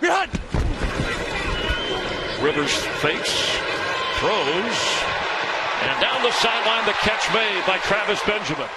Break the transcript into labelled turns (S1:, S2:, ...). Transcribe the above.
S1: Behind.
S2: Rivers fakes, throws, and down the sideline, the catch made by Travis Benjamin.